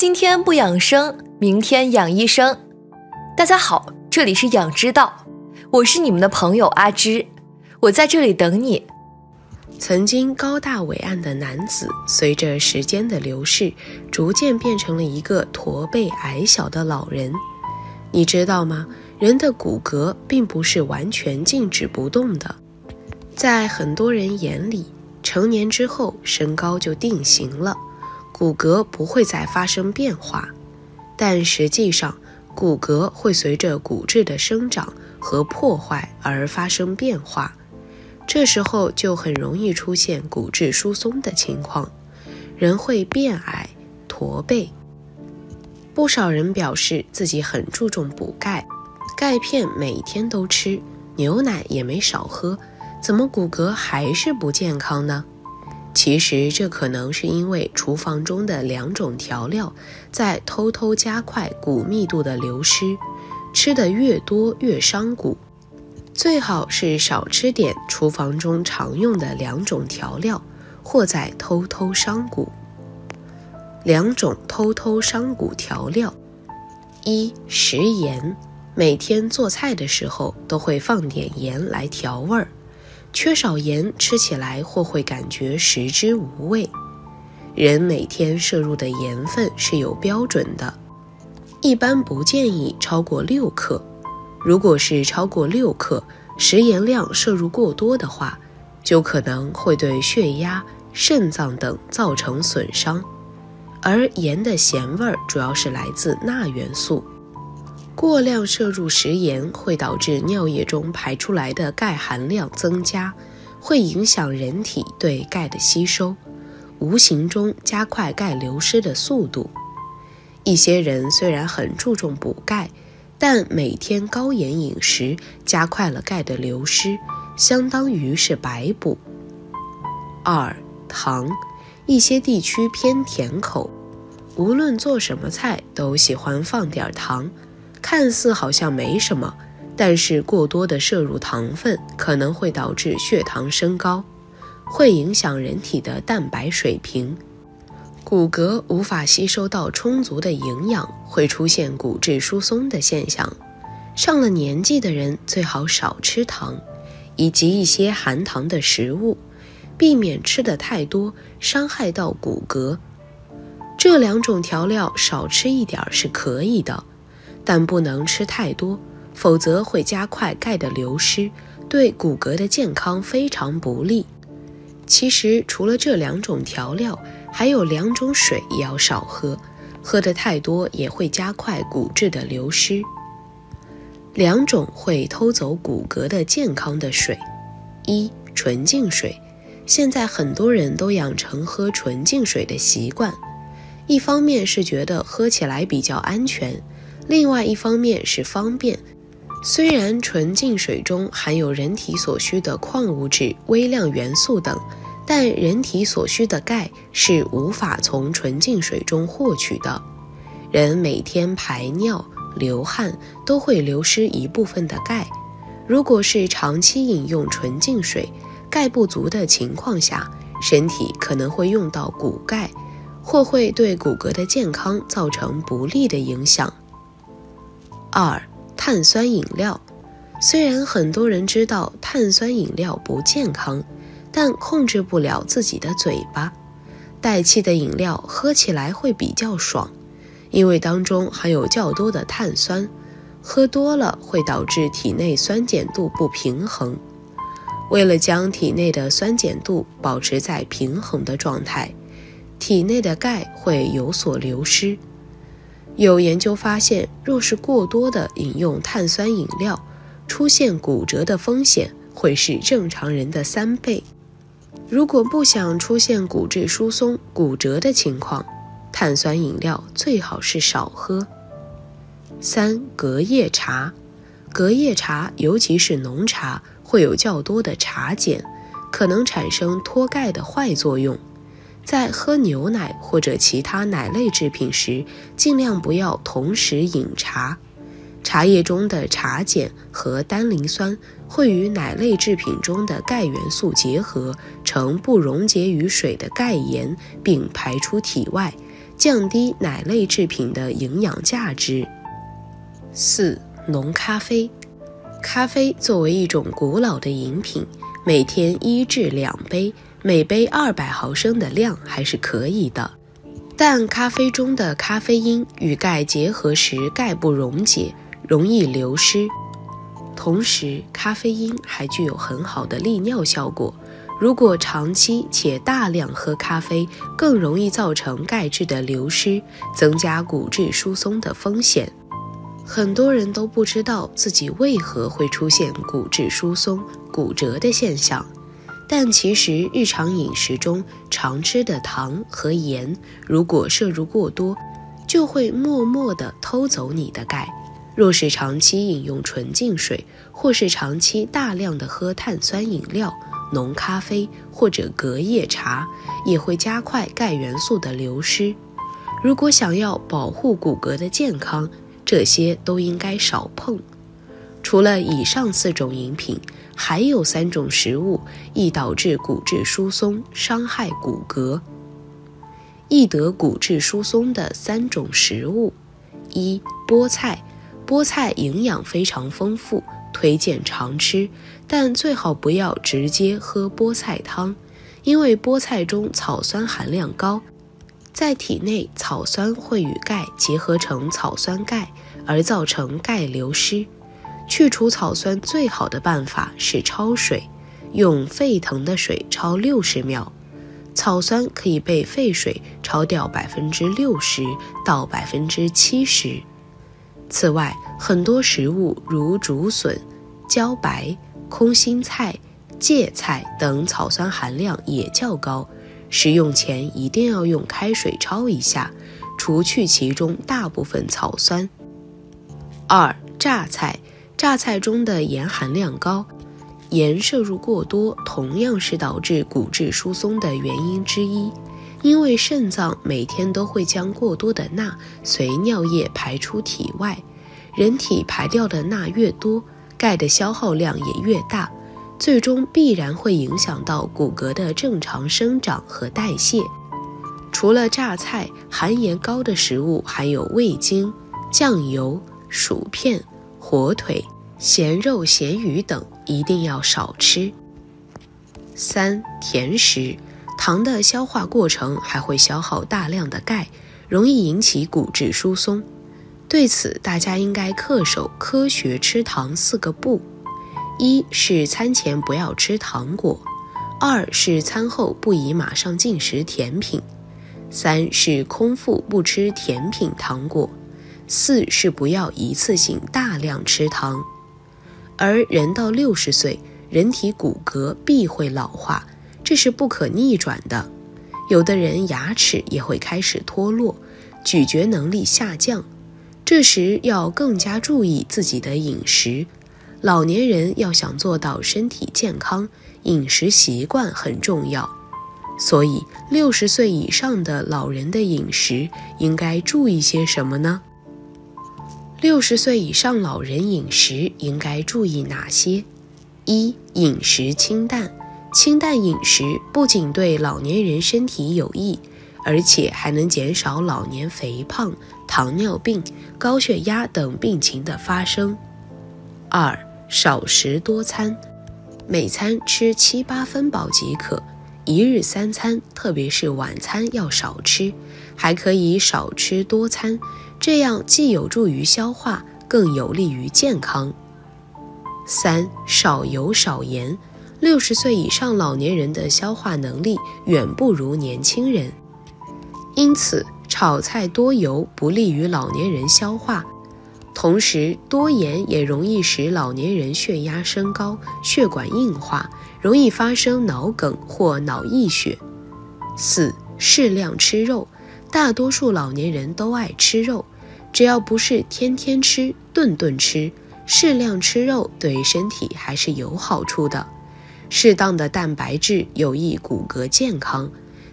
今天不养生，明天养医生。大家好，这里是养之道，我是你们的朋友阿芝，我在这里等你。曾经高大伟岸的男子，随着时间的流逝，逐渐变成了一个驼背矮小的老人。你知道吗？人的骨骼并不是完全静止不动的，在很多人眼里，成年之后身高就定型了。骨骼不会再发生变化，但实际上，骨骼会随着骨质的生长和破坏而发生变化，这时候就很容易出现骨质疏松的情况，人会变矮、驼背。不少人表示自己很注重补钙，钙片每天都吃，牛奶也没少喝，怎么骨骼还是不健康呢？其实这可能是因为厨房中的两种调料在偷偷加快骨密度的流失，吃的越多越伤骨，最好是少吃点厨房中常用的两种调料，或在偷偷伤骨。两种偷偷伤骨调料：一食盐，每天做菜的时候都会放点盐来调味儿。缺少盐，吃起来或会感觉食之无味。人每天摄入的盐分是有标准的，一般不建议超过六克。如果是超过六克，食盐量摄入过多的话，就可能会对血压、肾脏等造成损伤。而盐的咸味儿主要是来自钠元素。过量摄入食盐会导致尿液中排出来的钙含量增加，会影响人体对钙的吸收，无形中加快钙流失的速度。一些人虽然很注重补钙，但每天高盐饮食加快了钙的流失，相当于是白补。二糖，一些地区偏甜口，无论做什么菜都喜欢放点糖。看似好像没什么，但是过多的摄入糖分可能会导致血糖升高，会影响人体的蛋白水平，骨骼无法吸收到充足的营养，会出现骨质疏松的现象。上了年纪的人最好少吃糖，以及一些含糖的食物，避免吃的太多，伤害到骨骼。这两种调料少吃一点是可以的。但不能吃太多，否则会加快钙的流失，对骨骼的健康非常不利。其实除了这两种调料，还有两种水也要少喝，喝的太多也会加快骨质的流失。两种会偷走骨骼的健康的水，一纯净水。现在很多人都养成喝纯净水的习惯，一方面是觉得喝起来比较安全。另外一方面是方便，虽然纯净水中含有人体所需的矿物质、微量元素等，但人体所需的钙是无法从纯净水中获取的。人每天排尿、流汗都会流失一部分的钙，如果是长期饮用纯净水，钙不足的情况下，身体可能会用到骨钙，或会对骨骼的健康造成不利的影响。二、碳酸饮料，虽然很多人知道碳酸饮料不健康，但控制不了自己的嘴巴。带气的饮料喝起来会比较爽，因为当中含有较多的碳酸，喝多了会导致体内酸碱度不平衡。为了将体内的酸碱度保持在平衡的状态，体内的钙会有所流失。有研究发现，若是过多的饮用碳酸饮料，出现骨折的风险会是正常人的三倍。如果不想出现骨质疏松、骨折的情况，碳酸饮料最好是少喝。三、隔夜茶，隔夜茶尤其是浓茶，会有较多的茶碱，可能产生脱钙的坏作用。在喝牛奶或者其他奶类制品时，尽量不要同时饮茶。茶叶中的茶碱和单磷酸会与奶类制品中的钙元素结合，成不溶解于水的钙盐，并排出体外，降低奶类制品的营养价值。四、浓咖啡。咖啡作为一种古老的饮品，每天一至两杯，每杯二百毫升的量还是可以的。但咖啡中的咖啡因与钙结合时，钙不溶解，容易流失。同时，咖啡因还具有很好的利尿效果。如果长期且大量喝咖啡，更容易造成钙质的流失，增加骨质疏松的风险。很多人都不知道自己为何会出现骨质疏松、骨折的现象，但其实日常饮食中常吃的糖和盐，如果摄入过多，就会默默地偷走你的钙。若是长期饮用纯净水，或是长期大量的喝碳酸饮料、浓咖啡或者隔夜茶，也会加快钙元素的流失。如果想要保护骨骼的健康，这些都应该少碰。除了以上四种饮品，还有三种食物易导致骨质疏松，伤害骨骼。易得骨质疏松的三种食物：一、菠菜。菠菜营养非常丰富，推荐常吃，但最好不要直接喝菠菜汤，因为菠菜中草酸含量高。在体内，草酸会与钙结合成草酸钙，而造成钙流失。去除草酸最好的办法是焯水，用沸腾的水焯六十秒，草酸可以被沸水焯掉百分之六十到百分之七十。此外，很多食物如竹笋、茭白、空心菜、芥菜等草酸含量也较高。食用前一定要用开水焯一下，除去其中大部分草酸。二、榨菜，榨菜中的盐含量高，盐摄入过多同样是导致骨质疏松的原因之一。因为肾脏每天都会将过多的钠随尿液排出体外，人体排掉的钠越多，钙的消耗量也越大。最终必然会影响到骨骼的正常生长和代谢。除了榨菜，含盐高的食物还有味精、酱油、薯片、火腿、咸肉、咸鱼等，一定要少吃。三、甜食，糖的消化过程还会消耗大量的钙，容易引起骨质疏松。对此，大家应该恪守科学吃糖四个不。一是餐前不要吃糖果，二是餐后不宜马上进食甜品，三是空腹不吃甜品糖果，四是不要一次性大量吃糖。而人到六十岁，人体骨骼必会老化，这是不可逆转的。有的人牙齿也会开始脱落，咀嚼能力下降，这时要更加注意自己的饮食。老年人要想做到身体健康，饮食习惯很重要。所以，六十岁以上的老人的饮食应该注意些什么呢？六十岁以上老人饮食应该注意哪些？一、饮食清淡。清淡饮食不仅对老年人身体有益，而且还能减少老年肥胖、糖尿病、高血压等病情的发生。二、少食多餐，每餐吃七八分饱即可。一日三餐，特别是晚餐要少吃，还可以少吃多餐，这样既有助于消化，更有利于健康。三少油少盐，六十岁以上老年人的消化能力远不如年轻人，因此炒菜多油不利于老年人消化。同时，多盐也容易使老年人血压升高、血管硬化，容易发生脑梗或脑溢血。四、适量吃肉，大多数老年人都爱吃肉，只要不是天天吃、顿顿吃，适量吃肉对身体还是有好处的。适当的蛋白质有益骨骼健康，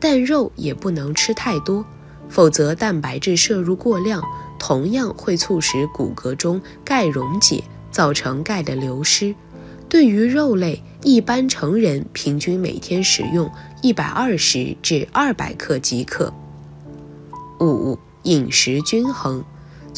但肉也不能吃太多，否则蛋白质摄入过量。同样会促使骨骼中钙溶解，造成钙的流失。对于肉类，一般成人平均每天食用一百二十至二百克即可。五、饮食均衡，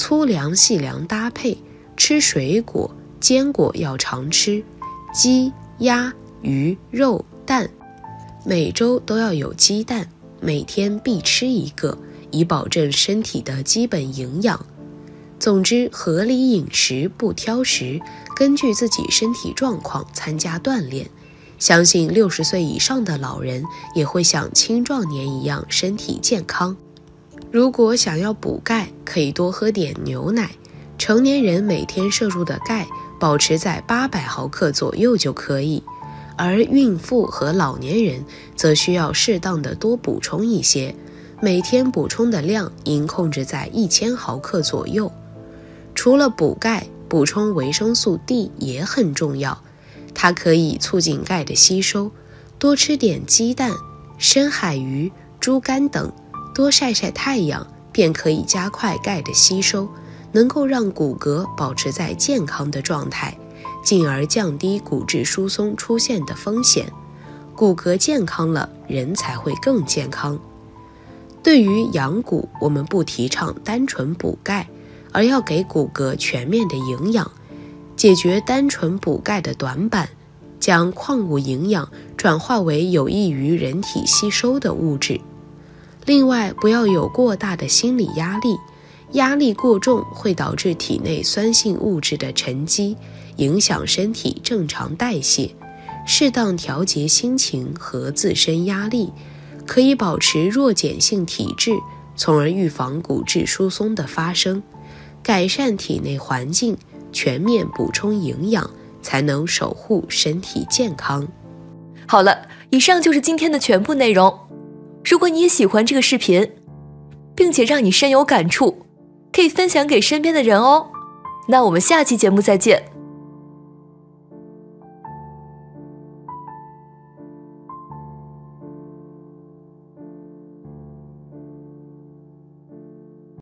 粗粮细粮搭配，吃水果、坚果要常吃，鸡、鸭、鱼、肉、蛋，每周都要有鸡蛋，每天必吃一个，以保证身体的基本营养。总之，合理饮食，不挑食，根据自己身体状况参加锻炼。相信六十岁以上的老人也会像青壮年一样身体健康。如果想要补钙，可以多喝点牛奶。成年人每天摄入的钙保持在八百毫克左右就可以，而孕妇和老年人则需要适当的多补充一些，每天补充的量应控制在一千毫克左右。除了补钙，补充维生素 D 也很重要，它可以促进钙的吸收。多吃点鸡蛋、深海鱼、猪肝等，多晒晒太阳，便可以加快钙的吸收，能够让骨骼保持在健康的状态，进而降低骨质疏松出现的风险。骨骼健康了，人才会更健康。对于养骨，我们不提倡单纯补钙。而要给骨骼全面的营养，解决单纯补钙的短板，将矿物营养转化为有益于人体吸收的物质。另外，不要有过大的心理压力，压力过重会导致体内酸性物质的沉积，影响身体正常代谢。适当调节心情和自身压力，可以保持弱碱性体质，从而预防骨质疏松的发生。改善体内环境，全面补充营养，才能守护身体健康。好了，以上就是今天的全部内容。如果你也喜欢这个视频，并且让你深有感触，可以分享给身边的人哦。那我们下期节目再见。